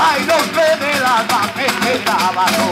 y los de la que robar.